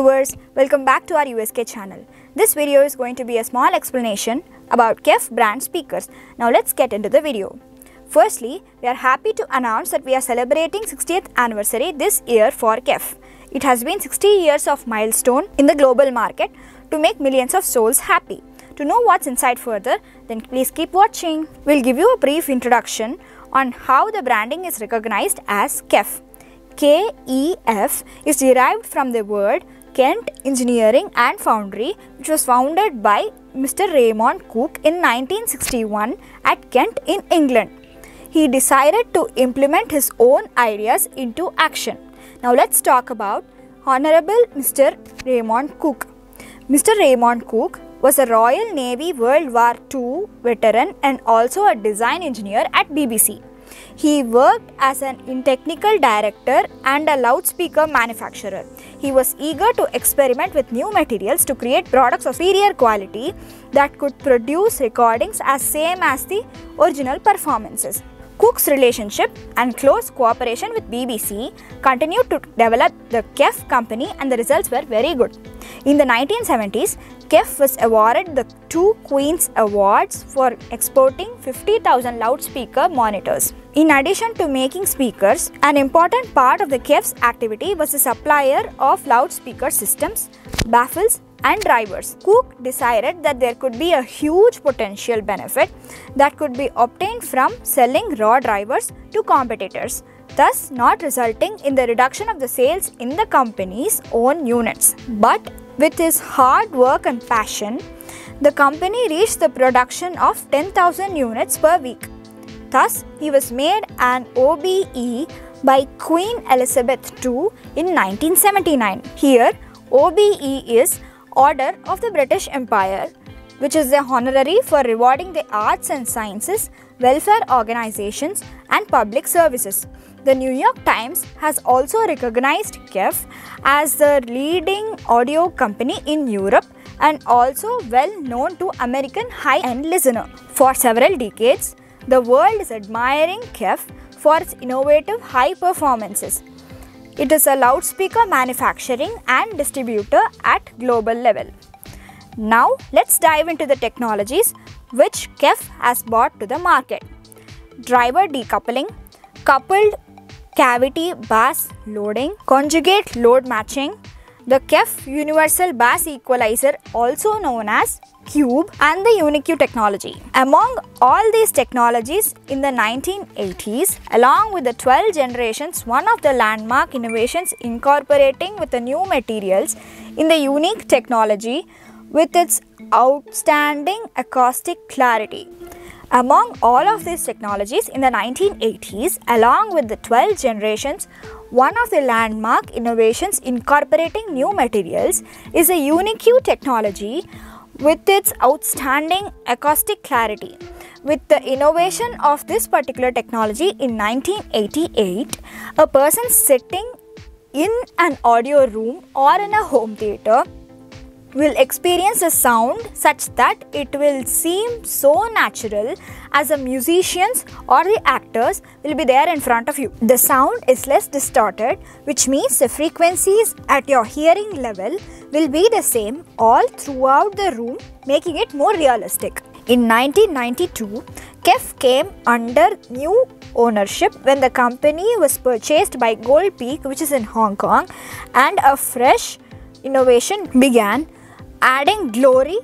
viewers, welcome back to our USK channel. This video is going to be a small explanation about KEF brand speakers. Now let's get into the video. Firstly, we are happy to announce that we are celebrating 60th anniversary this year for KEF. It has been 60 years of milestone in the global market to make millions of souls happy. To know what's inside further, then please keep watching. We'll give you a brief introduction on how the branding is recognized as KEF. KEF is derived from the word Kent Engineering and Foundry, which was founded by Mr. Raymond Cooke in 1961 at Kent in England. He decided to implement his own ideas into action. Now let's talk about Honorable Mr. Raymond Cooke. Mr. Raymond Cooke was a Royal Navy World War II veteran and also a design engineer at BBC. He worked as an in technical director and a loudspeaker manufacturer. He was eager to experiment with new materials to create products of superior quality that could produce recordings as same as the original performances. Cooke's relationship and close cooperation with BBC continued to develop the KEF company and the results were very good. In the 1970s, KEF was awarded the two Queen's Awards for exporting 50,000 loudspeaker monitors. In addition to making speakers, an important part of the KEF's activity was the supplier of loudspeaker systems, baffles, and drivers. Cooke decided that there could be a huge potential benefit that could be obtained from selling raw drivers to competitors, thus not resulting in the reduction of the sales in the company's own units. But with his hard work and passion, the company reached the production of 10,000 units per week. Thus, he was made an OBE by Queen Elizabeth II in 1979. Here, OBE is Order of the British Empire, which is the honorary for rewarding the arts and sciences, welfare organizations, and public services. The New York Times has also recognized KEF as the leading audio company in Europe and also well known to American high-end listener. For several decades, the world is admiring KEF for its innovative high performances. It is a loudspeaker manufacturing and distributor at global level. Now let's dive into the technologies which KEF has brought to the market. Driver decoupling, coupled cavity bass loading, conjugate load matching, the KEF Universal Bass Equalizer also known as KUBE and the UniQ technology. Among all these technologies in the 1980s, along with the 12 generations, one of the landmark innovations incorporating with the new materials in the UniQ technology with its outstanding acoustic clarity. Among all of these technologies in the 1980s, along with the 12 generations, one of the landmark innovations incorporating new materials is the UniQ technology with its outstanding acoustic clarity. With the innovation of this particular technology in 1988, a person sitting in an audio room or in a home theater will experience a sound such that it will seem so natural as the musicians or the actors will be there in front of you. The sound is less distorted, which means the frequencies at your hearing level will be the same all throughout the room, making it more realistic. In 1992, KEF came under new ownership when the company was purchased by Gold Peak, which is in Hong Kong, and a fresh innovation began adding glory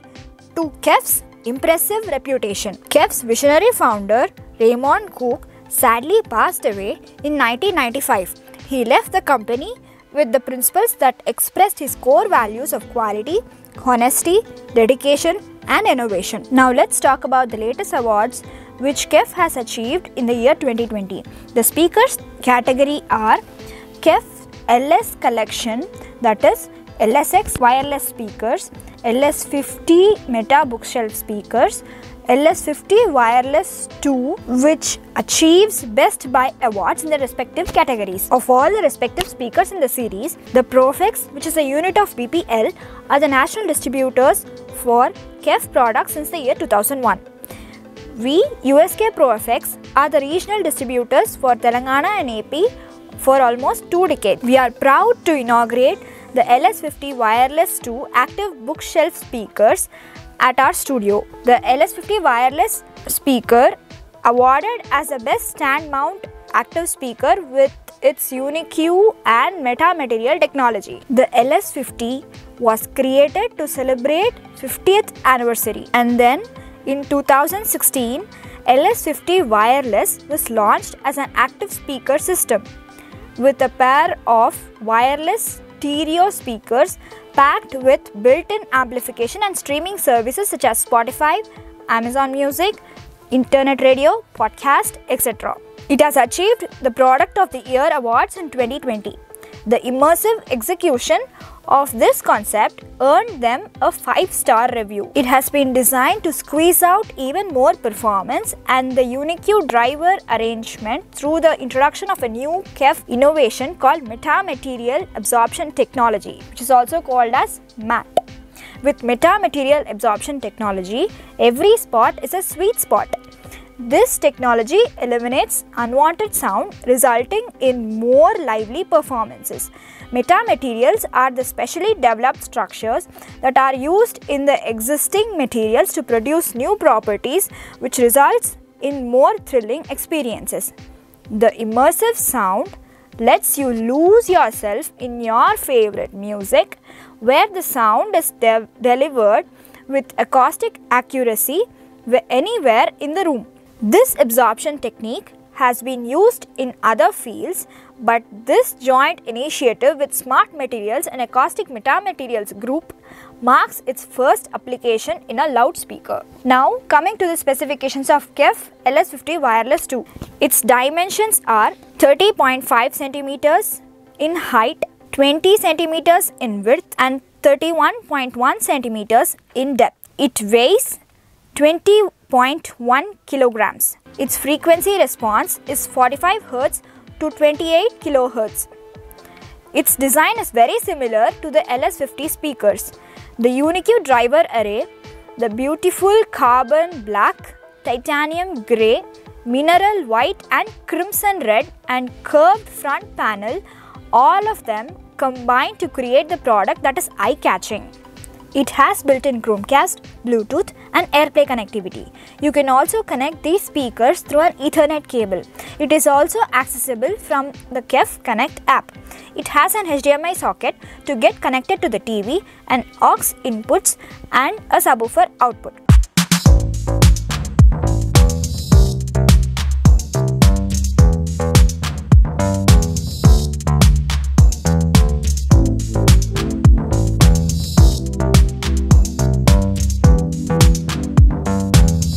to KEF's impressive reputation. KEF's visionary founder, Raymond Cooke, sadly passed away in 1995. He left the company with the principles that expressed his core values of quality, honesty, dedication, and innovation. Now let's talk about the latest awards which KEF has achieved in the year 2020. The speakers category are KEF LS collection that is LSX wireless speakers, LS50 Meta bookshelf speakers, LS50 Wireless 2 which achieves Best Buy awards in the respective categories. Of all the respective speakers in the series, the ProFX which is a unit of BPL are the national distributors for KEF products since the year 2001. We, USK ProFX, are the regional distributors for Telangana and AP for almost two decades. We are proud to inaugurate the LS50 Wireless 2 active bookshelf speakers at our studio. The LS50 Wireless speaker awarded as the best stand mount active speaker with its unique UniQ and meta material technology. The LS50 was created to celebrate 50th anniversary and then in 2016 LS50 Wireless was launched as an active speaker system with a pair of wireless stereo speakers packed with built-in amplification and streaming services such as Spotify, Amazon Music, internet radio, podcast, etc. It has achieved the Product of the Year awards in 2020. The immersive execution of this concept earned them a 5-star review. It has been designed to squeeze out even more performance and the UniQ driver arrangement through the introduction of a new KEF innovation called metamaterial absorption technology, which is also called as MAT. With metamaterial absorption technology, every spot is a sweet spot this technology eliminates unwanted sound resulting in more lively performances. Metamaterials are the specially developed structures that are used in the existing materials to produce new properties which results in more thrilling experiences. The immersive sound lets you lose yourself in your favorite music where the sound is de delivered with acoustic accuracy anywhere in the room. This absorption technique has been used in other fields but this joint initiative with Smart Materials and Acoustic Metamaterials Group marks its first application in a loudspeaker. Now coming to the specifications of KEF LS50 Wireless 2. Its dimensions are 30.5 cm in height, 20 cm in width and 31.1 cm in depth. It weighs 20.1 kilograms. Its frequency response is 45 Hz to 28 kHz. Its design is very similar to the LS50 speakers. The UniQ driver array, the beautiful carbon black, titanium grey, mineral white and crimson red and curved front panel, all of them combine to create the product that is eye-catching. It has built-in Chromecast, Bluetooth and AirPlay connectivity. You can also connect these speakers through an Ethernet cable. It is also accessible from the KEF Connect app. It has an HDMI socket to get connected to the TV and aux inputs and a subwoofer output.